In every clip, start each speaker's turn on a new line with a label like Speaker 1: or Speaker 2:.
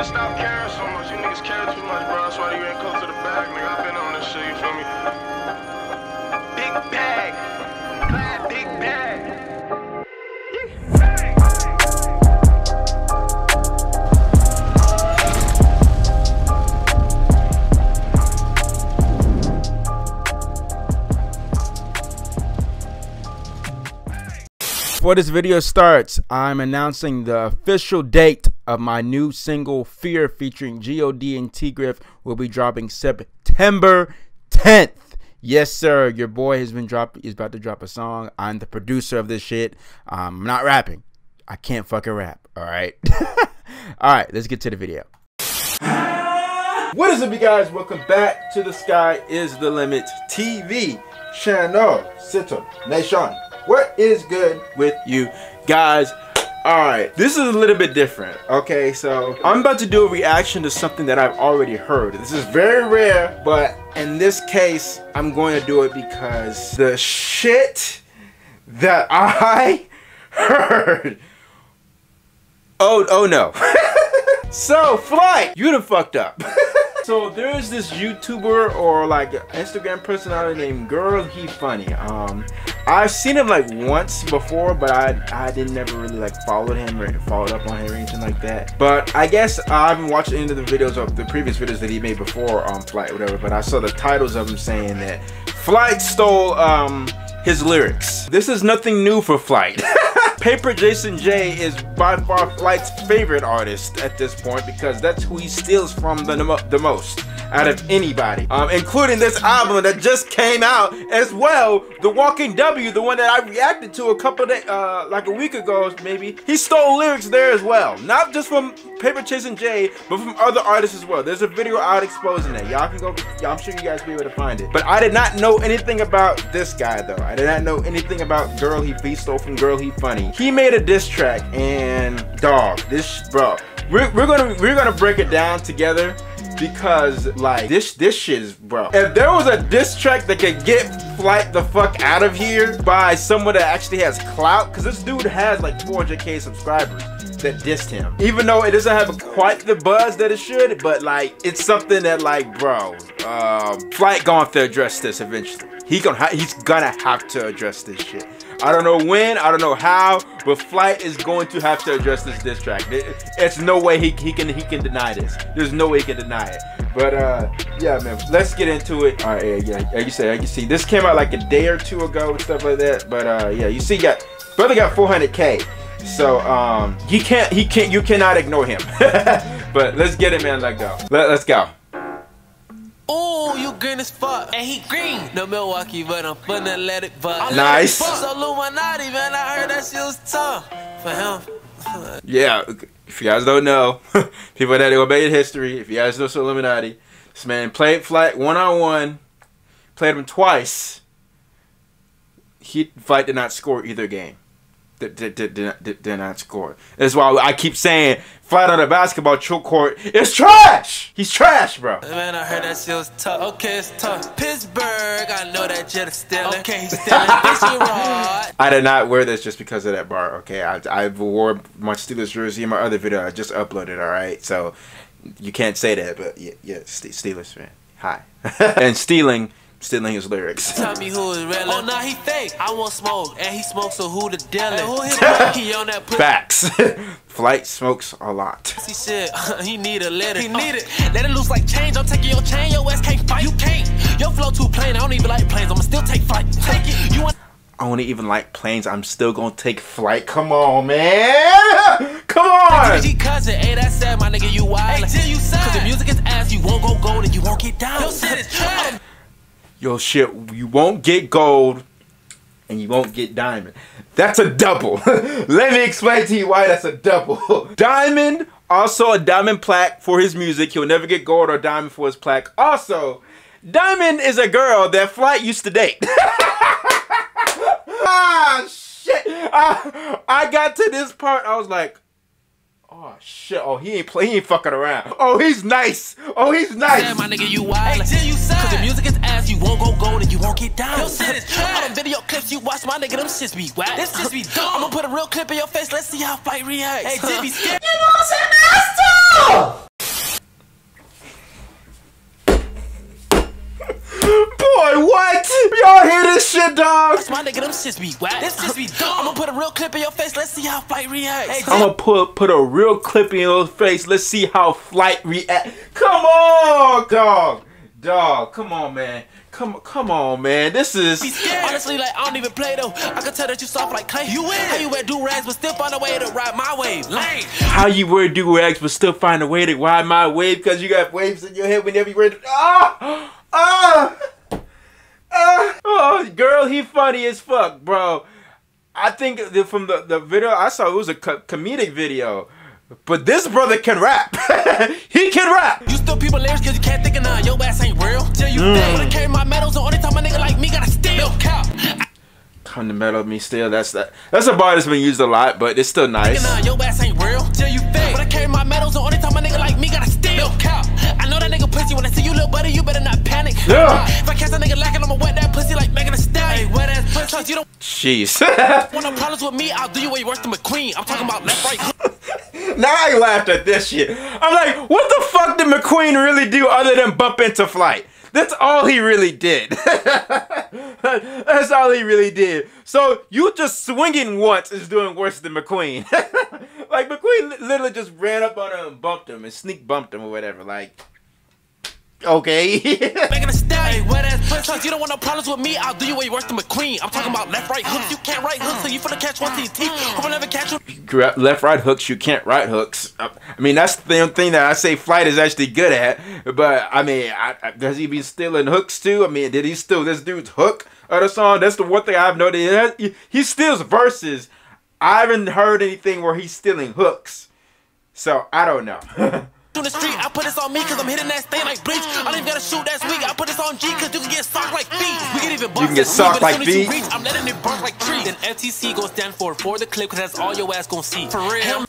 Speaker 1: nigga, stop caring so much. You niggas care too much, bro. That's why you ain't close to the bag, nigga. I've been on this shit, you feel me? Big bag.
Speaker 2: Before this video starts, I'm announcing the official date of my new single Fear featuring God and T Griff will be dropping September 10th. Yes, sir. Your boy has been drop is about to drop a song. I'm the producer of this shit. I'm not rapping. I can't fucking rap. All right. all right. Let's get to the video. What is up, you guys? Welcome back to the Sky is the Limit TV channel. Sito Nation. What is good with you guys? Alright, this is a little bit different. Okay, so I'm about to do a reaction to something that I've already heard. This is very rare, but in this case, I'm going to do it because the shit that I heard. Oh, oh no. so, Flight, you'd have fucked up. So there's this YouTuber or like Instagram personality named Girl He Funny. Um, I've seen him like once before, but I I didn't never really like followed him or followed up on him or anything like that. But I guess I haven't watched any of the videos of the previous videos that he made before on Flight, whatever. But I saw the titles of him saying that Flight stole um his lyrics. This is nothing new for Flight. Paper Jason J is by far Flight's favorite artist at this point because that's who he steals from the, the most out of anybody, um, including this album that just came out as well, The Walking W, the one that I reacted to a couple days, uh, like a week ago, maybe. He stole lyrics there as well, not just from Paper Chasing Jay, but from other artists as well. There's a video out exposing that. Y'all can go. I'm sure you guys be able to find it. But I did not know anything about this guy though. I did not know anything about Girl He, he stole from Girl He Funny. He made a diss track, and dog, this bro, we're, we're gonna we're gonna break it down together because like this this shit is bro. If there was a diss track that could get Flight the fuck out of here by someone that actually has clout, because this dude has like 400k subscribers that dissed him. Even though it doesn't have quite the buzz that it should, but like it's something that like bro, um, Flight gonna have to address this eventually. He gonna he's gonna have to address this shit. I don't know when, I don't know how, but Flight is going to have to address this diss track. It's no way he, he can he can deny this. There's no way he can deny it. But uh, yeah, man, let's get into it. All right, yeah, yeah, like you said, like you see, this came out like a day or two ago and stuff like that. But uh, yeah, you see, got brother got 400k, so um, he can't he can't you cannot ignore him. but let's get it, man. Let go. Let, let's go.
Speaker 3: Ooh, you green as fuck. And he green. No Milwaukee, but I'm finna let it fuck.
Speaker 2: Nice.
Speaker 3: So Illuminati, man, I heard that shit was tough for him.
Speaker 2: yeah, if you guys don't know, people that obey history, if you guys know so Illuminati, this man played Flight one on one, played him twice. He fight did not score either game. Did, did, did, did, did not score. That's why I keep saying flat on the basketball choke court is trash. He's trash, bro.
Speaker 3: Man, I heard that shit was tough. Okay, it's tough. Pittsburgh, I know that jet is stealing. Okay, he's stealing.
Speaker 2: I did not wear this just because of that bar. Okay, I I wore my Steelers jersey in my other video. I just uploaded. All right, so you can't say that, but yeah, yeah Steelers fan. Hi. and stealing stealing his lyrics.
Speaker 3: Tell me who is real. Oh, nah, he fake. I want smoke, and he smokes, so who the dealer? Hey, who he on that
Speaker 2: Facts. Flight smokes a lot.
Speaker 3: He said he need a letter. He need it. Uh. Let it loose like change. I'm taking your chain. Your ass can't fight. You can't. Your flow too plain. I don't even like planes. I'ma still take flight. Take it. You want.
Speaker 2: I don't even like planes. I'm still gonna take flight. Come on, man. Come on.
Speaker 3: Hey, cousin, hey, that's sad, my nigga. You wild. Hey, you Cause the music is ass. You won't go gold and you won't get down. Your shit is trash.
Speaker 2: Yo, shit, you won't get gold and you won't get diamond. That's a double. Let me explain to you why that's a double. diamond, also a diamond plaque for his music. He'll never get gold or diamond for his plaque. Also, Diamond is a girl that Flight used to date. ah, shit. I, I got to this part, I was like, Oh shit! Oh he ain't play. He ain't fucking around. Oh he's nice. Oh he's nice.
Speaker 3: Yeah, my nigga, you wild. Hey, you Cause the music is ass. You won't go gold and you won't get down. Your shit is trash. All the video clips you watch, my nigga, them shits be whack. This shit be dumb. I'ma put a real clip in your face. Let's see how Flight reacts. Hey, Jibby scared. You know what I'm saying?
Speaker 2: shit, dog.
Speaker 3: That's my nigga, them shits be whack. This shits be dumb. I'ma put a real clip in your face. Let's see how Flight reacts. Hey,
Speaker 2: I'm gonna put put a real clip in your face. Let's see how flight react. Come on, dog, dog. Come on, man. Come come on, man. This is
Speaker 3: Honestly, like I don't even play though. I can tell that you soft like clay. You win. How you wear do rags but still find a way to ride my wave? Lame.
Speaker 2: how you wear do rags but still find a way to ride my wave because you got waves in your head whenever you wear. Ah, ah, ah. Oh, girl, he funny as fuck, bro. I think that from the the video I saw, it was a co- comedic video. But this brother can rap. he can rap.
Speaker 3: You still people lyrics cause you can't think of none. Your ass ain't real. Till you
Speaker 2: Mm.
Speaker 3: think. When I carry my medals, the only time a nigga like me gotta steal. No
Speaker 2: Come to metal me still. That's that. That's a bar that's been used a lot, but it's still nice.
Speaker 3: Nah, your ass ain't real. Till you think. When I carry my medals, the only time a nigga like me gotta steal. Cap. I know that nigga pussy. When I see you, little buddy, you better not panic.
Speaker 2: Yeah.
Speaker 3: If I catch a nigga lacking, I'ma wet that pussy like Megan Thee Stallion. Wet ass pussy. Trust you don't
Speaker 2: Jeez.
Speaker 3: want no problems with me. I'll do you way worse than McQueen. I'm talking about left, right,
Speaker 2: now I laughed at this shit. I'm like, what the fuck did McQueen really do other than bump into flight? That's all he really did. That's all he really did. So you just swinging once is doing worse than McQueen. like McQueen literally just ran up on him and bumped him and sneak bumped him or whatever. Like, okay.
Speaker 3: Megan Thee Stallion. Wet ass pussy. You don't want no problems with me. I'll do you way worse than McQueen. I'm talking about left, right, hooks. You can't right hooks, so you finna catch one to your teeth. Hope I never catch you.
Speaker 2: Gra- left right hooks you can't right hooks Uh, i mean that's the thing that i say flight is actually good at but i mean I, I, does he be stealing hooks too i mean did he steal this dude's hook of the song that's the one thing i've noticed he, he steals verses i haven't heard anything where he's stealing hooks so i don't know
Speaker 3: In the street, I put this on me cause I'm hitting that stain like bleach. I don't even gotta shoot that's weak. I put this on G cause you can get socked like feet. We can even bust
Speaker 2: can get socked
Speaker 3: But as
Speaker 2: like
Speaker 3: soon as you
Speaker 2: feet.
Speaker 3: reach, I'm letting it burn like trees. Then FTC gon' stand for for the clip cause that's all your ass gon' see. For real.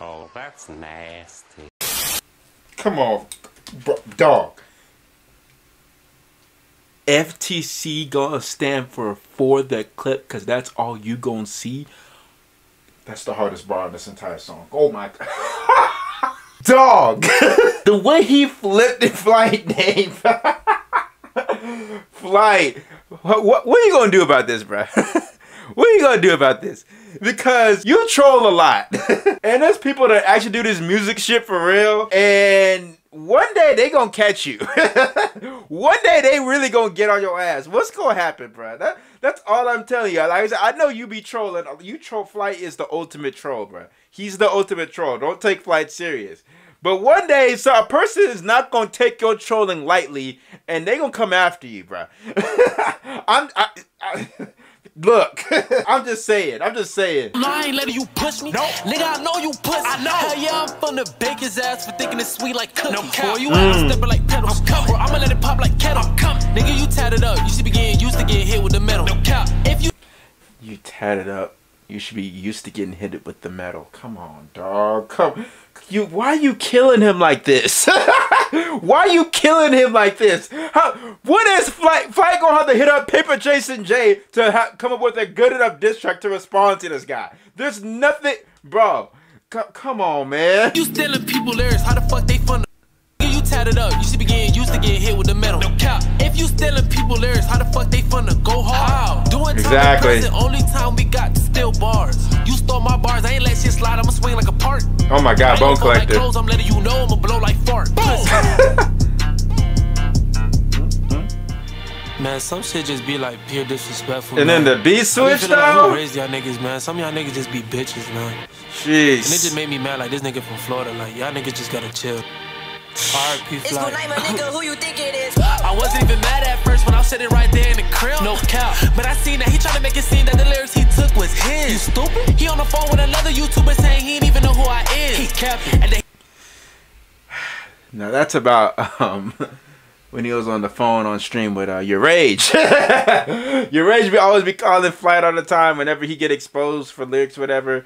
Speaker 4: Oh, that's nasty.
Speaker 2: come on bro, dog ftc gonna stand for for the clip because that's all you gonna see that's the hardest bar in this entire song oh my dog. The way he flipped the flight name flight. What, what, what are you gonna do about this bro what are you gonna do about this? Because you troll a lot. And there's people that actually do this music shit for real. And one day they gonna catch you one day they really gonna get on your ass what's gonna happen bro that, that's all i'm telling you like i said i know you be trolling you troll flight is the ultimate troll bro he's the ultimate troll don't take flight serious but one day, so a person is not gonna take your trolling lightly, and they gonna come after you, bro. I'm, I, I, look, I'm just saying, I'm just saying.
Speaker 3: I ain't letting you push me. No. Nigga, I know you pussy. I know. Hell yeah, I'm finna bake his ass for thinking it's sweet like cookies. No Boy, you ain't stepping like mm. pedals. I'm coming. Bro, I'ma let it pop like kettle. I'm coming. Nigga, you tatted up. You should be getting used to getting hit with the metal. No cap. If you
Speaker 2: You tatted up. You should be used to getting hit with the metal. Come on, dog. Come. You. Why are you killing him like this? why are you killing him like this? How, what is Flight? Flight gonna have to hit up Paper Jason J to ha- come up with a good enough diss track to respond to this guy. There's nothing, bro. C- come on, man.
Speaker 3: You stealing people lyrics, how the fuck they fund Nigga, you tatted up, you should be getting used to getting hit with the metal. No cap. If you stealing people lyrics, how the fuck they fun to go hard? Doing time
Speaker 2: Exactly.
Speaker 3: the only time we got to steal bars. You stole my bars, I ain't let shit slide, I'ma swing like a part.
Speaker 2: Oh my God, Bone
Speaker 3: gonna come like
Speaker 2: Collector.
Speaker 3: clothes, I'm letting you know I'ma blow like fart. Man, some shit just be like pure disrespectful.
Speaker 2: And then the beat
Speaker 3: I be
Speaker 2: switch
Speaker 3: feeling like, who
Speaker 2: though.
Speaker 3: raised y'all niggas, man? Some of y'all niggas just be bitches, man. Jeez. And it just made me mad, like this nigga from Florida, like y'all niggas just gotta chill. R.I.P.
Speaker 5: It's
Speaker 3: Fly.
Speaker 5: good night, my nigga. Who you think it is?
Speaker 3: I wasn't even mad at first when I was sitting right there in the crib. No cap. But I seen that he trying to make it seem that the lyrics he took was his. You stupid? He on the phone with another YouTuber saying he didn't even know who I is. He capping. And they
Speaker 2: Now that's about um when he was on the phone on stream with uh YourRAGE. YourRAGE be always be calling Flight all the time whenever he get exposed for lyrics, whatever.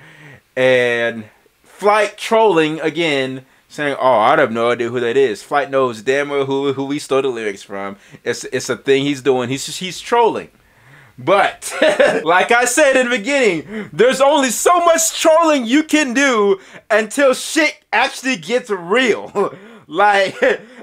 Speaker 2: And Flight trolling again, saying, "Oh, I have no idea who that is." Flight knows damn well who who we stole the lyrics from. It's it's a thing he's doing. He's he's trolling. But like I said in the beginning, there's only so much trolling you can do until shit actually gets real. like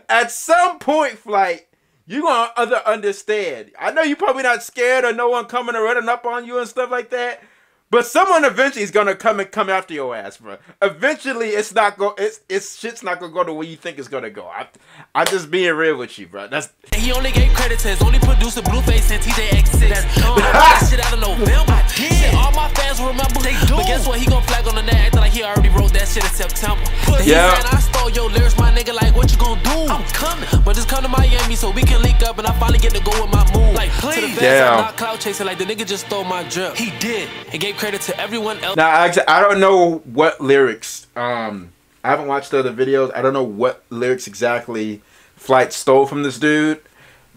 Speaker 2: at some point, flight, you gonna other understand. I know you probably not scared of no one coming or running up on you and stuff like that. But someone eventually is gonna come and come after your ass, bro. Eventually, it's not go. It's it's shit's not gonna go the way you think it's gonna go. I, I'm just being real with you, bro. That's
Speaker 3: He only gave credit to his only producer, Blueface and TJX6. That's dumb. But I put that shit out of November. Shit, all my fans will remember. They do. But guess what? He gon' flag on the net acting like he already wrote that shit in September. But he
Speaker 2: Yeah.
Speaker 3: saying I stole your lyrics, my nigga. Like, what you gon' do? I'm coming. But just come to Miami so we can link up and I finally get to go with my move. Like, please. To the fans. I'm not cloud chasing. Like, the nigga just stole my drip. He did. And gave credit to everyone else.
Speaker 2: now. I, I don't know what lyrics. Um, I haven't watched the other videos. I don't know what lyrics exactly Flight stole from this dude.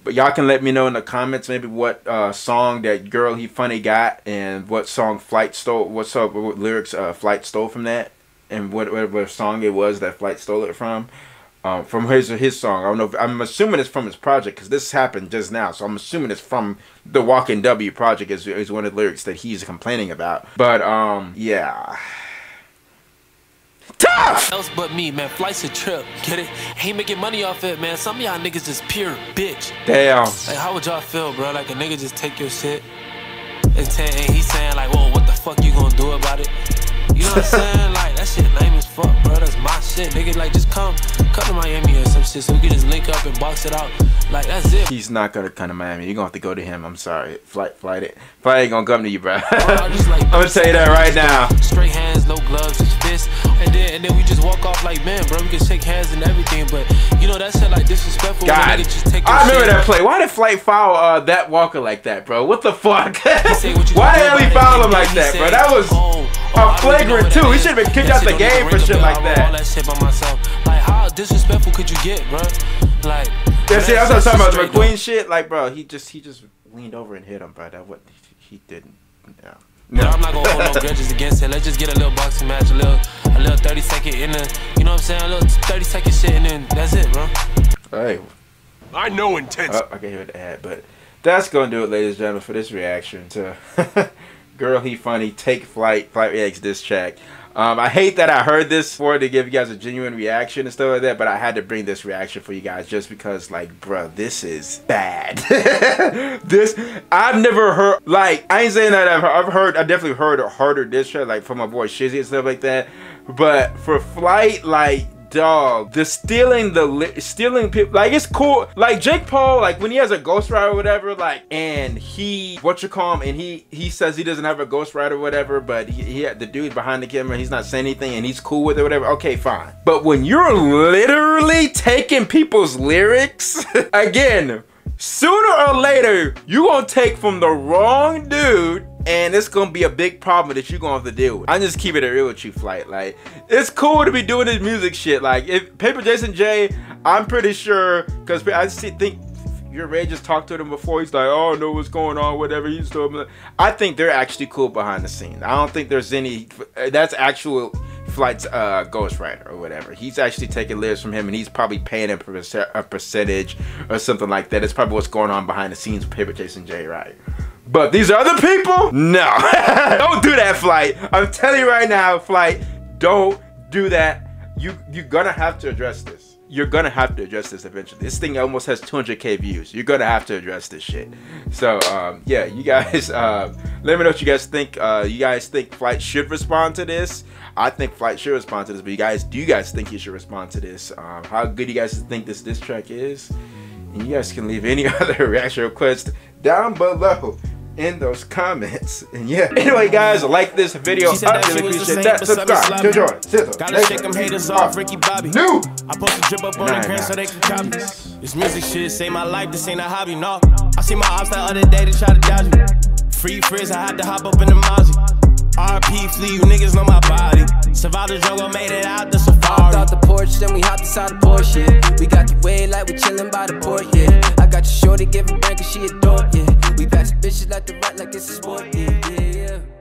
Speaker 2: But y'all can let me know in the comments maybe what uh, song that girl he funny got and what song Flight stole. What's up? What lyrics uh, Flight stole from that, and what whatever song it was that Flight stole it from. Um, from his his song. I don't know. If, I'm assuming it's from his project because this happened just now. So I'm assuming it's from the Walking W project. Is is one of the lyrics that he's complaining about. But um, yeah. Tough.
Speaker 3: else but me, man. Flight's a trip. Get it? Ain't making money off it, man. Some of y'all niggas just pure bitch.
Speaker 2: Damn.
Speaker 3: Like, how would y'all feel, bro? Like a nigga just take your shit. It's ten, and he's saying like, "Whoa, what the fuck you gonna do about it?" You know what I'm saying? Like shit, nigga. Like just come, come to Miami or some shit, so we can just link up and box it out. Like that's it.
Speaker 2: He's not gonna come to Miami. You're gonna have to go to him. I'm sorry. Flight, flight it. Flight ain't gonna come to you, bro.
Speaker 3: I'm just like,
Speaker 2: I'm gonna tell you that right now.
Speaker 3: Straight hands, no gloves, just fists, and then and then we just walk off like man, bro. We can shake hands and everything, but you know that shit like disrespectful.
Speaker 2: God,
Speaker 3: nigga just take your
Speaker 2: I remember
Speaker 3: shit.
Speaker 2: that play. Why did Flight foul uh, that Walker like that, bro? What the fuck?
Speaker 3: say what you
Speaker 2: Why hell he foul him like that, bro? That was a
Speaker 3: I already know
Speaker 2: flagrant
Speaker 3: what
Speaker 2: too. He should have been kicked
Speaker 3: That
Speaker 2: out the game for shit like that.
Speaker 3: All that shit by myself. Like how disrespectful could you get, bro? Like
Speaker 2: Yeah, see, that's what I'm talking about. The
Speaker 3: straight
Speaker 2: McQueen shit, like, bro, he just he just leaned over and hit him, bro. That what he didn't. Yeah.
Speaker 3: But I'm not gonna hold no grudges against it. Let's just get a little boxing match, a little, a little 30 second in the, you know what I'm saying? A little 30 second shit, and then that's it, bro.
Speaker 2: Hey,
Speaker 1: I know intense.
Speaker 2: Oh, I can hear the ad, but that's gonna do it, ladies and gentlemen, for this reaction to "Girl He Funny." Take flight, flight reacts this track. Um, I hate that I heard this for to give you guys a genuine reaction and stuff like that, but I had to bring this reaction for you guys just because, like, bruh, this is bad. this I've never heard. Like, I ain't saying that I've, I've heard. I definitely heard a harder diss track, like from my boy Shizzy and stuff like that. But for flight, like dog the stealing the li- stealing people like it's cool. Like jake paul like when he has a ghostwriter or whatever like and he what you call him and he he says he doesn't have a ghostwriter or whatever but he, he had the dude behind the camera he's not saying anything and he's cool with it whatever okay fine. But when you're literally taking people's lyrics again sooner or later you gonna take from the wrong dude and it's gonna be a big problem that you're gonna have to deal with. I'm just keeping it real with you, flight. Like, it's cool to be doing this music shit. Like, if Paper Jason J, I'm pretty sure because I think your Ray just talked to him before. He's like, oh, know what's going on, whatever. He's me. I think they're actually cool behind the scenes. I don't think there's any. That's actual flight's uh, ghostwriter or whatever. He's actually taking lyrics from him and he's probably paying a a percentage or something like that. It's probably what's going on behind the scenes with Paper Jason Jay right? But these are other people, no. don't do that, Flight. I'm telling you right now, Flight, don't do that. You you're gonna have to address this. You're gonna have to address this eventually. This thing almost has 200k views. You're gonna have to address this shit. So um, yeah, you guys, uh, let me know what you guys think. Uh, you guys think Flight should respond to this? I think Flight should respond to this. But you guys, do you guys think he should respond to this? Um, how good you guys think this diss track is? And you guys can leave any other reaction request down below in those comments. And yeah, anyway, guys, like this video. I really appreciate that. Subscribe to. Sizzle.
Speaker 6: Gotta shake them haters off, Ricky Bobby.
Speaker 2: New.
Speaker 6: I post a drip up on the gram so they can copy. This music shit saved my life, this ain't a hobby, no. I see my ops the other day, they try to dodge me. Free frizz, I had to hop up in the Mozzie. RP flee, you niggas know my body. Survived the jungle, made it out the
Speaker 7: Hopped
Speaker 6: safari.
Speaker 7: out the porch, then we hopped inside the Porsche, yeah. We got the way like we chillin' by the port, yeah. I got your shorty giving brain cause she adore, yeah. We back bitches like the right like it's a sport, yeah, yeah, yeah.